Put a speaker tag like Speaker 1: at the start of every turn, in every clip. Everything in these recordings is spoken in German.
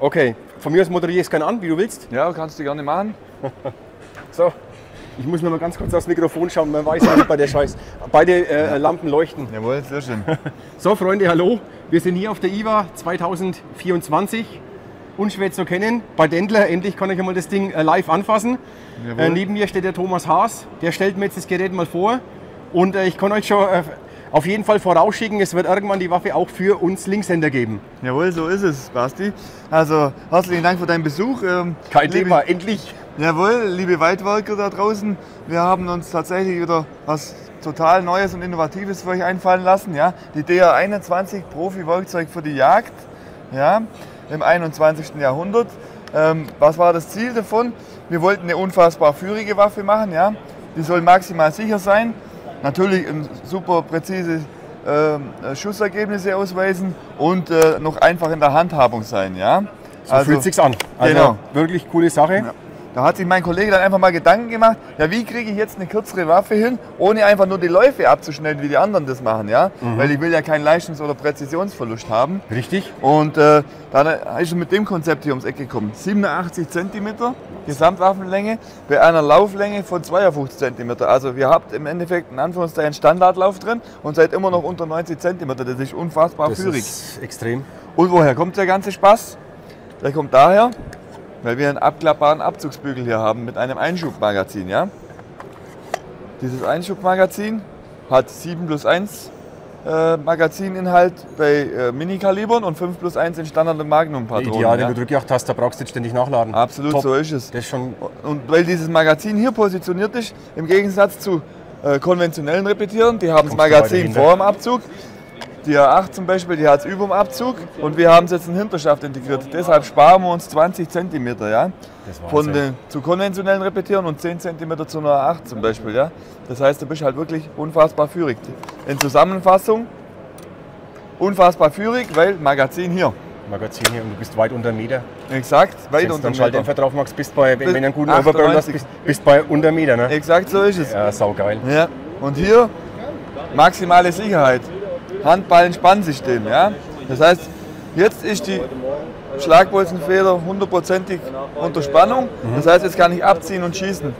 Speaker 1: Okay, von mir aus moderierst du an, wie du willst.
Speaker 2: Ja, kannst du gerne machen.
Speaker 1: So, ich muss mir mal ganz kurz aufs Mikrofon schauen, man weiß ja nicht bei der Scheiß. Beide äh, Lampen leuchten.
Speaker 2: Jawohl, sehr schön.
Speaker 1: So, Freunde, hallo. Wir sind hier auf der IWA 2024. Unschwer zu kennen. Bei Dendler, endlich kann ich einmal das Ding äh, live anfassen. Äh, neben mir steht der Thomas Haas. Der stellt mir jetzt das Gerät mal vor. Und äh, ich kann euch schon äh, auf jeden Fall vorausschicken, es wird irgendwann die Waffe auch für uns Linkshänder geben.
Speaker 2: Jawohl, so ist es, Basti. Also herzlichen Dank für deinen Besuch. Ähm,
Speaker 1: Kein Thema, endlich.
Speaker 2: Jawohl, liebe Weitwerker da draußen, wir haben uns tatsächlich wieder was total Neues und Innovatives für euch einfallen lassen. Ja? Die DR21 Profi-Werkzeug für die Jagd ja? im 21. Jahrhundert. Ähm, was war das Ziel davon? Wir wollten eine unfassbar führige Waffe machen. Ja? Die soll maximal sicher sein. Natürlich super präzise ähm, Schussergebnisse ausweisen und äh, noch einfach in der Handhabung sein. Ja?
Speaker 1: So fühlt sich's an. Also
Speaker 2: Genau.
Speaker 1: wirklich coole Sache.
Speaker 2: Ja. Da hat sich mein Kollege dann einfach mal Gedanken gemacht, ja wie kriege ich jetzt eine kürzere Waffe hin, ohne einfach nur die Läufe abzuschneiden, wie die anderen das machen, ja? Weil ich will ja keinen Leistungs- oder Präzisionsverlust haben.
Speaker 1: Richtig?
Speaker 2: Und äh, dann ist er mit dem Konzept hier ums Eck gekommen. 87 cm Gesamtwaffenlänge bei einer Lauflänge von 52 cm. Also ihr habt im Endeffekt in Anführungszeichen Standardlauf drin und seid immer noch unter 90 cm. Das ist unfassbar
Speaker 1: Das
Speaker 2: führig.
Speaker 1: ist extrem.
Speaker 2: Und woher kommt der ganze Spaß? Der kommt daher, weil wir einen abklappbaren Abzugsbügel hier haben mit einem Einschubmagazin. Ja? Dieses Einschubmagazin hat 7 plus 1 äh, Magazininhalt bei äh, Minikalibern und 5 plus 1 in Standard- und Magnum-Patronen.
Speaker 1: Ideal,
Speaker 2: ja?
Speaker 1: wenn du Drückjagd hast, da brauchst du nicht ständig nachladen.
Speaker 2: Absolut,
Speaker 1: Top.
Speaker 2: so ist es.
Speaker 1: Das ist schon
Speaker 2: Und weil dieses Magazin hier positioniert ist, im Gegensatz zu äh, konventionellen Repetieren, die haben das Magazin vor dem Abzug. Die A8 zum Beispiel, die hat es über dem Abzug und wir haben es jetzt in Hinterschaft integriert. Deshalb sparen wir uns 20 cm ja? Von den, zu konventionellen Repetieren und 10 cm zu einer A8 zum Beispiel. Ja? Das heißt, du bist halt wirklich unfassbar führig. In Zusammenfassung, unfassbar führig, weil Magazin hier.
Speaker 1: Magazin hier und du bist weit unter Meter.
Speaker 2: Exakt, weit
Speaker 1: Wenn du
Speaker 2: unter
Speaker 1: dann
Speaker 2: dem
Speaker 1: Schalldämpfer
Speaker 2: Meter.
Speaker 1: drauf machst, bist bei, wenn, wenn du einen guten
Speaker 2: 98.
Speaker 1: Overburn hast, bist, bist bei unter Meter. Ne?
Speaker 2: Exakt so ist es.
Speaker 1: Ja, saugeil.
Speaker 2: Ja, und hier maximale Sicherheit. Handballen-Spannsystem. Ja? Das heißt, jetzt ist die Schlagbolzenfeder hundertprozentig unter Spannung.
Speaker 1: Mhm.
Speaker 2: Das heißt, jetzt kann ich abziehen und schießen.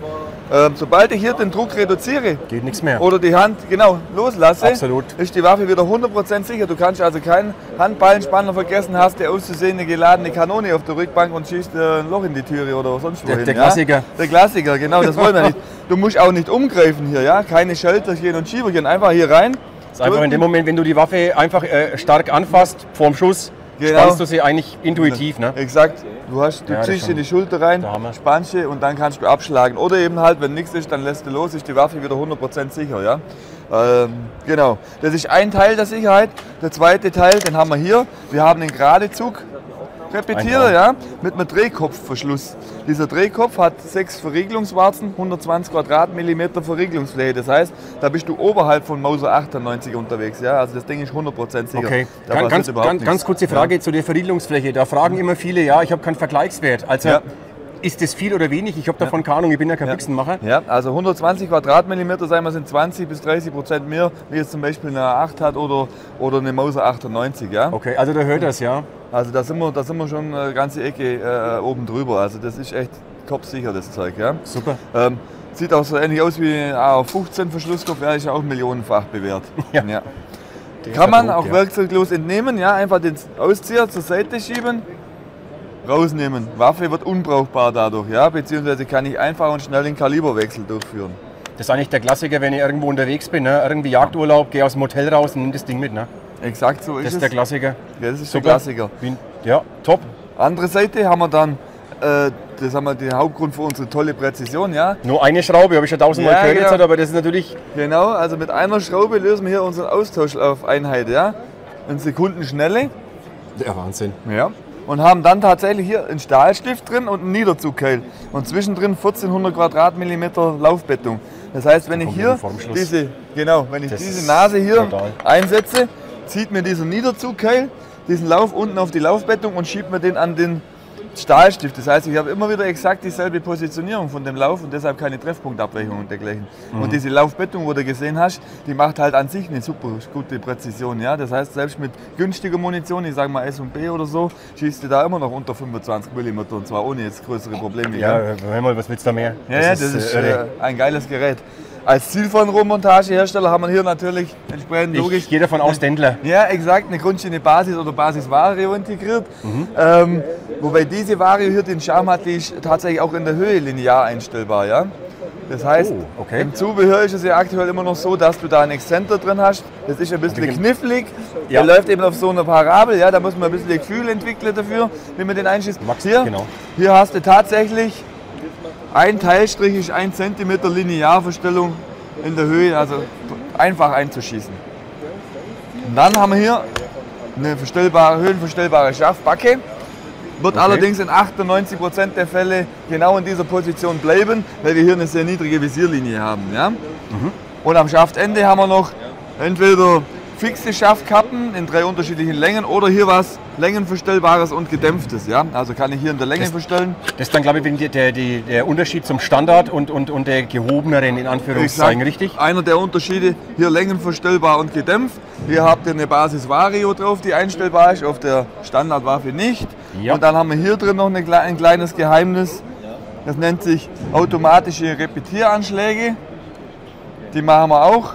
Speaker 2: Ähm, sobald ich hier den Druck reduziere
Speaker 1: Geht nichts mehr.
Speaker 2: oder die Hand genau loslasse,
Speaker 1: Absolut.
Speaker 2: ist die Waffe wieder 100% sicher. Du kannst also keinen Handballenspanner vergessen, hast die auszusehende geladene Kanone auf der Rückbank und schießt äh, ein Loch in die Türe oder sonst
Speaker 1: Der-
Speaker 2: wohin.
Speaker 1: der
Speaker 2: ja?
Speaker 1: Klassiker.
Speaker 2: Der Klassiker, genau, das wollen wir nicht. Du musst auch nicht umgreifen hier, ja? Keine Schalterchen und Schieberchen, einfach hier rein.
Speaker 1: Ist einfach in dem Moment, wenn du die Waffe einfach äh, stark anfasst, vorm Schuss,
Speaker 2: Genau.
Speaker 1: spannst du sie eigentlich intuitiv. Ne?
Speaker 2: Exakt. Du, hast, du
Speaker 1: Ja, das
Speaker 2: ziehst in die Schulter rein, spannst sie und dann kannst du abschlagen. Oder eben halt, wenn nichts ist, dann lässt du los, ist die Waffe wieder 100% sicher. Ja? Ähm, genau. Das ist ein Teil der Sicherheit. Der zweite Teil, den haben wir hier. Wir haben den Geradezug. Repetierer,
Speaker 1: Ein
Speaker 2: ja, mit einem Drehkopfverschluss. Dieser Drehkopf hat sechs Verriegelungswarzen, 120 Quadratmillimeter Verriegelungsfläche. Das heißt, da bist du oberhalb von Mauser 98 unterwegs. Ja? Also das Ding ist 100% sicher.
Speaker 1: Okay,
Speaker 2: Da
Speaker 1: ganz, ganz, ganz, ganz kurze Frage zu der Verriegelungsfläche. Da fragen immer viele, ja, ich habe keinen Vergleichswert. Also
Speaker 2: Ja.
Speaker 1: ist das viel oder wenig? Ich habe davon keine Ahnung, ich bin ja kein Büchsenmacher.
Speaker 2: Ja, also 120 Quadratmillimeter, sagen wir, sind 20 bis 30 Prozent mehr, wie jetzt zum Beispiel eine A8 hat oder, oder eine Mauser 98. Ja?
Speaker 1: Okay, also da hört das, ja.
Speaker 2: Also da sind wir, da sind wir schon eine ganze Ecke äh, oben drüber. Also das ist echt top sicher, das Zeug. Ja?
Speaker 1: Super.
Speaker 2: Ähm, sieht auch so ähnlich aus wie ein AR-15 Verschlusskopf, ja, ist ja auch millionenfach bewährt.
Speaker 1: Ja.
Speaker 2: Kann man auch
Speaker 1: ja.
Speaker 2: werkzeuglos entnehmen, ja, einfach den Auszieher zur Seite schieben, rausnehmen. Waffe wird unbrauchbar dadurch, ja, beziehungsweise kann ich einfach und schnell den Kaliberwechsel durchführen.
Speaker 1: Das ist eigentlich der Klassiker, wenn ich irgendwo unterwegs bin, ne? irgendwie Jagdurlaub, gehe aus dem Hotel raus und nimm das Ding mit. Ne?
Speaker 2: Exakt so ist
Speaker 1: Das ist
Speaker 2: es.
Speaker 1: der Klassiker.
Speaker 2: Ja, das ist
Speaker 1: Super.
Speaker 2: der Klassiker.
Speaker 1: Bin- Ja, top.
Speaker 2: Andere Seite haben wir dann, äh, das haben wir den Hauptgrund für unsere tolle Präzision, ja.
Speaker 1: Nur eine Schraube, habe ich schon tausendmal
Speaker 2: Ja,
Speaker 1: gehört
Speaker 2: genau.
Speaker 1: jetzt, aber das ist natürlich
Speaker 2: Genau, also mit einer Schraube lösen wir hier unseren Austausch auf Einheit, ja. In Sekundenschnelle.
Speaker 1: der Wahnsinn.
Speaker 2: Ja. Und haben dann tatsächlich hier einen Stahlstift drin und einen Niederzugkeil. Und zwischendrin 1400 Quadratmillimeter Laufbettung. Das heißt, wenn ich hier diese, genau, wenn ich
Speaker 1: Das
Speaker 2: diese Nase hier
Speaker 1: brutal.
Speaker 2: einsetze, zieht mir dieser Niederzugkeil diesen Lauf unten auf die Laufbettung und schiebt mir den an den Stahlstift. Das heißt, ich habe immer wieder exakt dieselbe Positionierung von dem Lauf und deshalb keine Treffpunktabweichung und dergleichen.
Speaker 1: Mhm.
Speaker 2: Und diese Laufbettung, wo du gesehen hast, die macht halt an sich eine super gute Präzision. Ja? Das heißt, selbst mit günstiger Munition, ich sage mal S&B oder so, schießt du da immer noch unter 25 mm und zwar ohne jetzt größere Probleme.
Speaker 1: Ja, hör mal, was willst du da mehr?
Speaker 2: Ja, ja, das ist,
Speaker 1: äh,
Speaker 2: äh,
Speaker 1: irre.
Speaker 2: ein geiles Gerät. Als Zielfernrohrmontagehersteller haben wir hier natürlich entsprechend logisch
Speaker 1: ich gehe davon aus, Dendler.
Speaker 2: ja, exakt, eine Grundschiene Basis oder Basis-Vario integriert.
Speaker 1: Mhm.
Speaker 2: Ähm, wobei diese Vario hier den Charme hat, die ist tatsächlich auch in der Höhe linear einstellbar. Ja? Das heißt,
Speaker 1: Oh, okay.
Speaker 2: im Zubehör ist es ja aktuell immer noch so, dass du da einen Exzenter drin hast. Das ist ein bisschen knifflig.
Speaker 1: Ja.
Speaker 2: Der läuft eben auf so einer Parabel. Ja? Da muss man ein bisschen Gefühl entwickeln dafür, wie man den einschießt.
Speaker 1: Max,
Speaker 2: hier,
Speaker 1: genau.
Speaker 2: hier hast du tatsächlich ein Teilstrich ist ein Zentimeter Linearverstellung in der Höhe, also einfach einzuschießen. Und dann haben wir hier eine verstellbare, höhenverstellbare Schaftbacke. Wird
Speaker 1: Okay.
Speaker 2: allerdings in 98% der Fälle genau in dieser Position bleiben, weil wir hier eine sehr niedrige Visierlinie haben. Ja? Und am Schaftende haben wir noch entweder fixe Schaftkappen in drei unterschiedlichen Längen oder hier was längenverstellbares und gedämpftes. Ja? Also kann ich hier in der Länge
Speaker 1: Das-
Speaker 2: verstellen.
Speaker 1: Das ist dann, glaube ich, der, der, der, der Unterschied zum Standard und, und, und der gehobeneren, in Anführungszeichen, richtig?
Speaker 2: Einer der Unterschiede, hier längenverstellbar und gedämpft. Hier habt ihr eine Basis Vario drauf, die einstellbar ist, auf der Standardwaffe nicht.
Speaker 1: Ja.
Speaker 2: Und dann haben wir hier drin noch eine, ein kleines Geheimnis. Das nennt sich automatische Repetieranschläge. Die machen wir auch.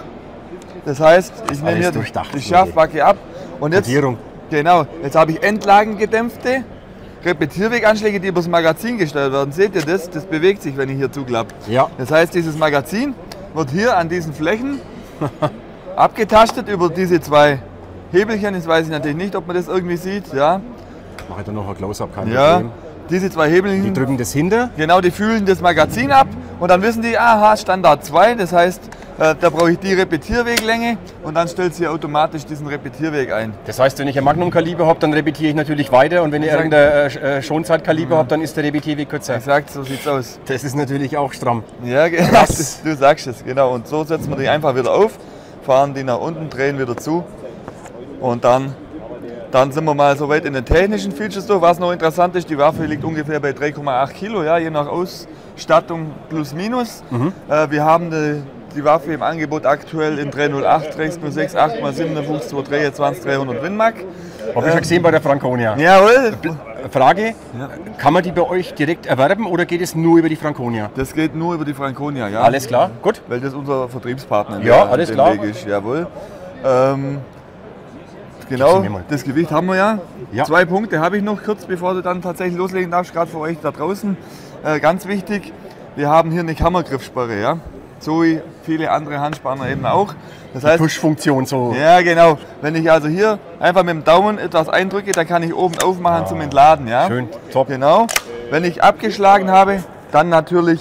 Speaker 2: Das heißt, ich nehme hier die
Speaker 1: Leute.
Speaker 2: Schaftbacke ab. Und jetzt,
Speaker 1: Kodierung.
Speaker 2: genau, jetzt habe ich endlagengedämpfte Repetierweganschläge, die übers Magazin gestellt werden. Seht ihr das? Das bewegt sich, wenn ich hier zuklappe.
Speaker 1: Ja.
Speaker 2: Das heißt, dieses Magazin wird hier an diesen Flächen abgetastet über diese zwei Hebelchen. Jetzt weiß ich natürlich nicht, ob man das irgendwie sieht. Ja,
Speaker 1: Mache da noch ein Close-Up, kein
Speaker 2: ja.
Speaker 1: Problem.
Speaker 2: diese zwei
Speaker 1: Die
Speaker 2: Hebelchen,
Speaker 1: drücken das hinter.
Speaker 2: genau, die fühlen das Magazin ab und dann wissen die, aha, Standard 2, das heißt, da brauche ich die Repetierweglänge und dann stellt sie automatisch diesen Repetierweg ein.
Speaker 1: Das heißt, wenn ich ein Magnum-Kaliber habe, dann repetiere ich natürlich weiter und wenn ich irgendein äh, äh, Schonzeitkaliber habe, dann ist der Repetierweg kürzer.
Speaker 2: Exakt, so sieht's aus.
Speaker 1: Das ist natürlich auch stramm.
Speaker 2: Ja, genau, du sagst es, genau. Und so setzen wir die einfach wieder auf, fahren die nach unten, drehen wieder zu und dann, dann sind wir mal so weit in den technischen Features durch. Was noch interessant ist, die Waffe liegt ungefähr bei 3,8 Kilo, ja, je nach Ausstattung plus minus. Äh, wir haben die, die Waffe im Angebot aktuell in 308, 306, 8x57, 223, 300 Winmark.
Speaker 1: Habe ich schon gesehen bei der Franconia.
Speaker 2: Jawohl,
Speaker 1: Frage, kann man die bei euch direkt erwerben oder geht es nur über die Franconia?
Speaker 2: das geht nur über die Franconia, ja.
Speaker 1: Alles klar, gut.
Speaker 2: Weil das unser Vertriebspartner
Speaker 1: Ja,
Speaker 2: der-
Speaker 1: alles klar.
Speaker 2: Weg ist, jawohl. Ähm, genau, das Gewicht haben wir ja.
Speaker 1: Ja.
Speaker 2: Zwei Punkte habe ich noch kurz, bevor du dann tatsächlich loslegen darfst, gerade für euch da draußen. Äh, ganz wichtig, wir haben hier eine Kammergriffsperre, ja. Wie viele andere Handspanner eben auch. Das heißt,
Speaker 1: Push-Funktion so.
Speaker 2: ja genau, wenn ich also hier einfach mit dem Daumen etwas eindrücke, dann kann ich oben aufmachen zum Entladen, ja.
Speaker 1: Schön, top.
Speaker 2: Genau. Wenn ich abgeschlagen habe, dann natürlich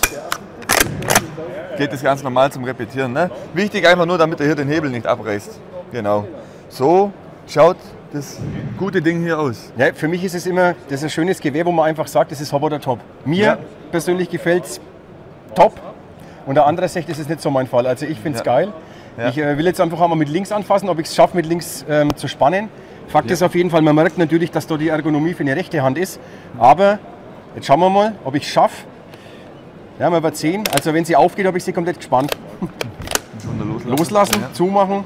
Speaker 2: geht es ganz normal zum Repetieren. Ne? Wichtig einfach nur, damit er hier den Hebel nicht abreißt. Genau. So schaut das gute Ding hier aus.
Speaker 1: Ja, für mich ist es immer, das ist ein schönes Gewehr, wo man einfach sagt, das ist Hop oder Top. Mir
Speaker 2: Ja.
Speaker 1: persönlich gefällt es top. Und der andere sagt, das ist nicht so mein Fall. Also ich finde es
Speaker 2: Ja.
Speaker 1: geil.
Speaker 2: Ja.
Speaker 1: Ich äh, will jetzt einfach einmal mit links anfassen, ob ich es schaffe, mit links ähm, zu spannen. Fakt ist auf jeden Fall, man merkt natürlich, dass da die Ergonomie für eine rechte Hand ist. Aber jetzt schauen wir mal, ob ich es schaffe. Ja, man wird sehen. Also wenn sie aufgeht, habe ich sie komplett gespannt.
Speaker 2: Loslassen.
Speaker 1: Loslassen, zumachen,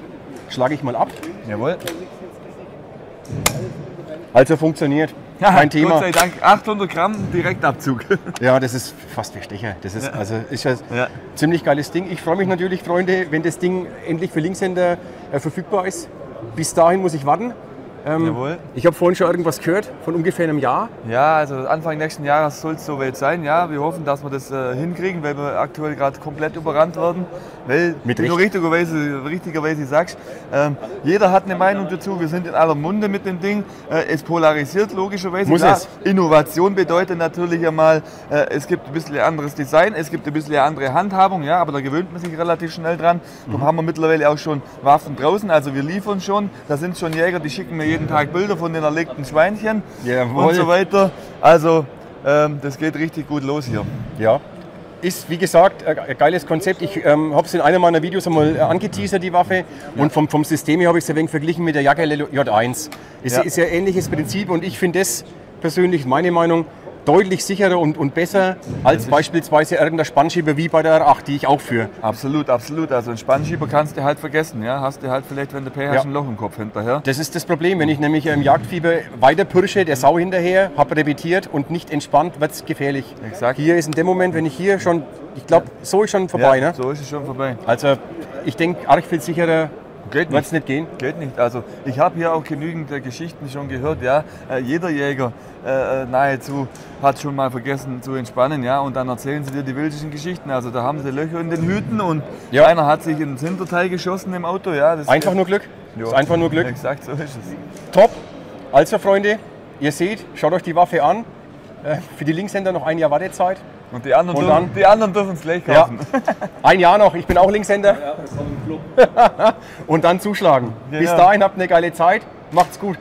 Speaker 1: schlage ich mal ab.
Speaker 2: Ja. Jawohl.
Speaker 1: Also funktioniert. Kein Thema.
Speaker 2: Gott sei Dank 800 Gramm Direktabzug.
Speaker 1: Ja, das ist fast wie Stecher. Das ist, also, ist ja
Speaker 2: Ja.
Speaker 1: ziemlich geiles Ding. Ich freue mich natürlich, Freunde, wenn das Ding endlich für Linkshänder äh, verfügbar ist. Bis dahin muss ich warten. Ähm,
Speaker 2: Jawohl.
Speaker 1: Ich habe vorhin schon irgendwas gehört, von ungefähr einem Jahr.
Speaker 2: Ja, also Anfang nächsten Jahres soll es soweit sein. Ja, wir hoffen, dass wir das äh, hinkriegen, weil wir aktuell gerade komplett überrannt werden. Weil,
Speaker 1: Mit
Speaker 2: wie du
Speaker 1: Recht.
Speaker 2: richtigerweise, richtigerweise sagst, ähm, jeder hat eine Meinung dazu. Wir sind in aller Munde mit dem Ding. Äh, es polarisiert logischerweise.
Speaker 1: Muss
Speaker 2: Klar,
Speaker 1: es.
Speaker 2: Innovation bedeutet natürlich einmal, äh, es gibt ein bisschen anderes Design, es gibt ein bisschen andere Handhabung, ja, aber da gewöhnt man sich relativ schnell dran. Darum
Speaker 1: Mhm.
Speaker 2: haben wir mittlerweile auch schon Waffen draußen, also wir liefern schon. Da sind schon Jäger, die schicken mir jeden Tag Bilder von den erlegten Schweinchen
Speaker 1: Jawohl.
Speaker 2: und so weiter. Also ähm, das geht richtig gut los hier.
Speaker 1: Ja. Ist, wie gesagt, ein geiles Konzept. Ich ähm, habe es in einem meiner Videos einmal äh, angeteasert, die Waffe. Und vom, vom System her habe ich es ein wenig verglichen mit der Jagger J1. Ist
Speaker 2: Ja.
Speaker 1: ist ja ein ähnliches Prinzip und ich finde das persönlich, meine Meinung, deutlich sicherer und, und besser als beispielsweise irgendein Spannschieber wie bei der R8, die ich auch führe.
Speaker 2: Absolut, absolut. Also einen Spannschieber kannst du halt vergessen. Ja? Hast du halt vielleicht, wenn du Pech hast,
Speaker 1: Ja.
Speaker 2: ein Loch im Kopf hinterher.
Speaker 1: Das ist das Problem. Wenn ich nämlich im Jagdfieber weiter pirsche, der Sau hinterher, habe repetiert und nicht entspannt, wird es gefährlich.
Speaker 2: Exakt.
Speaker 1: Hier ist in dem Moment, wenn ich hier schon, ich glaube, so ist schon vorbei.
Speaker 2: ja,
Speaker 1: Ne?
Speaker 2: So ist es schon vorbei.
Speaker 1: Also ich denke, arg viel sicherer
Speaker 2: Geht
Speaker 1: es nicht gehen.
Speaker 2: Geht nicht. Also ich habe hier auch genügend äh, Geschichten schon gehört. Ja, äh, jeder Jäger äh, äh, nahezu hat schon mal vergessen zu entspannen. Ja, und dann erzählen sie dir die wildesten Geschichten. Also da haben sie Löcher in den Hüten und
Speaker 1: Ja.
Speaker 2: einer hat sich ins Hinterteil geschossen im Auto. Ja, das
Speaker 1: Einfach nur Glück.
Speaker 2: Ja.
Speaker 1: Ist einfach nur Glück.
Speaker 2: Exakt, so ist es.
Speaker 1: Top. Also Freunde, ihr seht, schaut euch die Waffe an. Äh, Für die Linkshänder noch ein Jahr Wartezeit.
Speaker 2: Und die anderen
Speaker 1: Und
Speaker 2: dürfen,
Speaker 1: dann?
Speaker 2: die anderen dürfen es gleich
Speaker 1: Ja.
Speaker 2: kaufen.
Speaker 1: Ein Jahr noch, ich bin auch Linkshänder. Und dann zuschlagen. Bis
Speaker 2: Genau.
Speaker 1: dahin habt eine geile Zeit. Macht's gut.